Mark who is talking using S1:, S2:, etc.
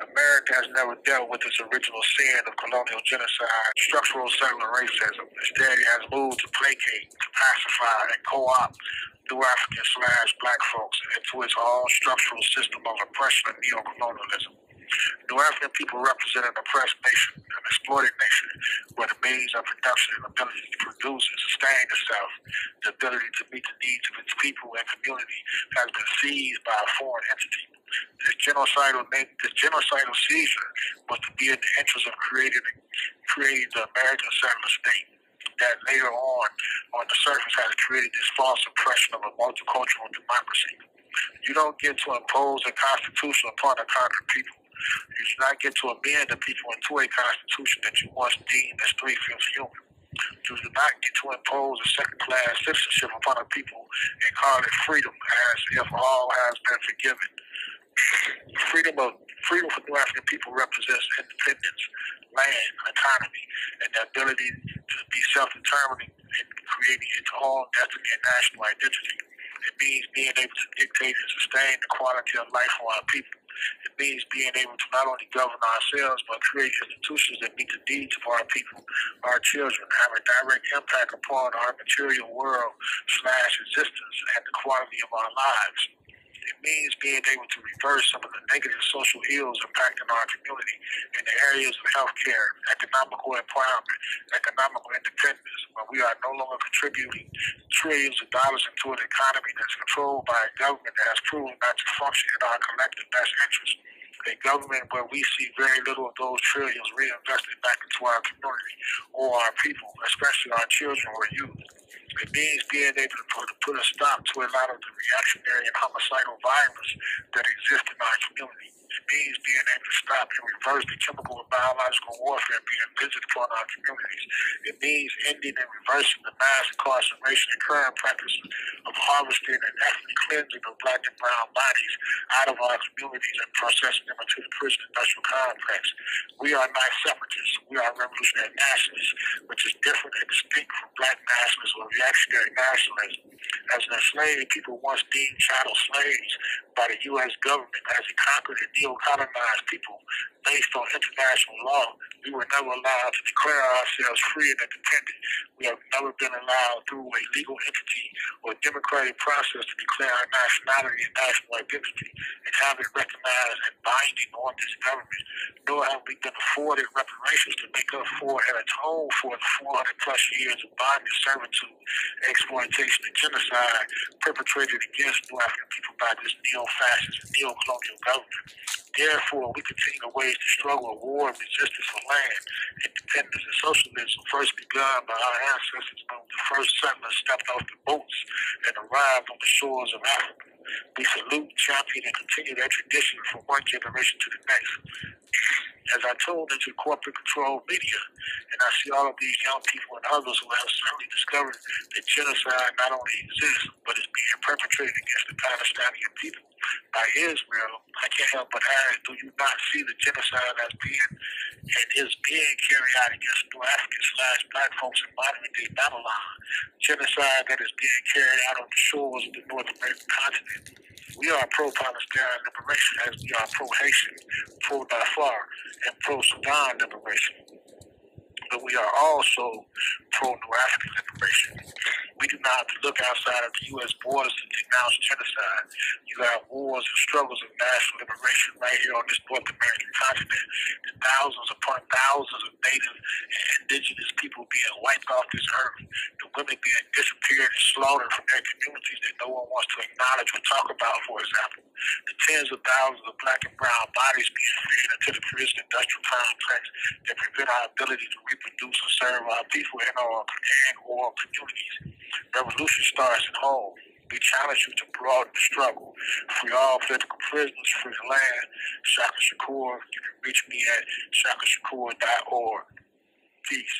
S1: America has never dealt with its original sin of colonial genocide, structural settler racism. Instead, it has moved to placate, to pacify, and co-opt new Afrikan slash black folks into its own structural system of oppression and neo-colonialism. New Afrikan people represent an oppressed nation, an exploited nation, where the means of production and ability to produce and sustain itself, the ability to meet the needs of its people and community, has been seized by a foreign entity. This genocidal, this genocidal seizure was to be in the interest of creating, creating the American settler state that later on, on the surface, has created this false impression of a multicultural democracy. You don't get to impose a constitution upon a conquered people. You do not get to amend the people into a constitution that you once deemed as three-fifths human. You do not get to impose a second-class citizenship upon a people and call it freedom as if all has been forgiven. Freedom of freedom for New Afrikan people represents independence, land, autonomy, and the ability to be self-determining and creating its own destiny and national identity. It means being able to dictate and sustain the quality of life for our people. It means being able to not only govern ourselves, but create institutions that meet the needs of our people, our children, have a direct impact upon our material world slash existence and the quality of our lives. It means being able to reverse some of the negative social ills impacting our community in the areas of healthcare, economical empowerment, economical independence, where we are no longer contributing trillions of dollars into an economy that's controlled by a government that has proven not to function in our collective best interest a government where we see very little of those trillions reinvested back into our community or our people, especially our children or youth. It means being able to put, put a stop to a lot of the reactionary and homicidal violence that exists in our community. It means being able to stop and reverse the chemical and biological warfare being visited upon our communities. It means ending and reversing the mass incarceration and current practice of harvesting and ethnic cleansing of black and brown bodies out of our communities and processing them into the prison industrial complex. We are not separatists. We are revolutionary nationalists, which is different and distinct from black nationalism or reactionary nationalism. As an enslaved people once deemed chattel slaves by the U.S. government as it conquered and neo-colonized people based on international law. We were never allowed to declare ourselves free and independent. We have never been allowed through a legal entity or democratic process to declare our nationality and national identity and have it recognized and binding on this government. Nor have we been afforded reparations to make up for and atone for the 400 plus years of bondage, servitude, exploitation, and genocide perpetrated against African people by this neo-fascist, neo-colonial government. Therefore, we continue to wage the struggle of war and resistance for land, independence, and socialism, first begun by our ancestors when the first settlers stepped off the boats and arrived on the shores of Africa. We salute, champion, and continue that tradition from one generation to the next. As I told into corporate controlled media, and I see all of these young people and others who have certainly discovered that genocide not only exists, but is being perpetrated against the Palestinian people by Israel, I can't help but ask, do you not see the genocide that's being and is being carried out against New Afrikan slash black folks in modern day Babylon? Genocide that is being carried out on the shores of the North American continent. We are pro-Palestine liberation as we are pro-Haitian, pro-Darfur, and pro-Sudan liberation. But we are also pro-New Afrikan liberation. We do not have to look outside of the U.S. borders to denounce genocide. You have wars and struggles of national liberation right here on this North American continent. The thousands upon thousands of native and indigenous people being wiped off this earth. The women being disappeared and slaughtered from their communities that no one wants to acknowledge or talk about, for example. The tens of thousands of black and brown bodies being fed into the prison industrial complex that prevent our ability to reproduce and serve our people in our and or communities. Revolution starts at home. We challenge you to broaden the struggle. Free all political prisoners, free the land. Shaka Shakur, you can reach me at shakashakur.org. Peace.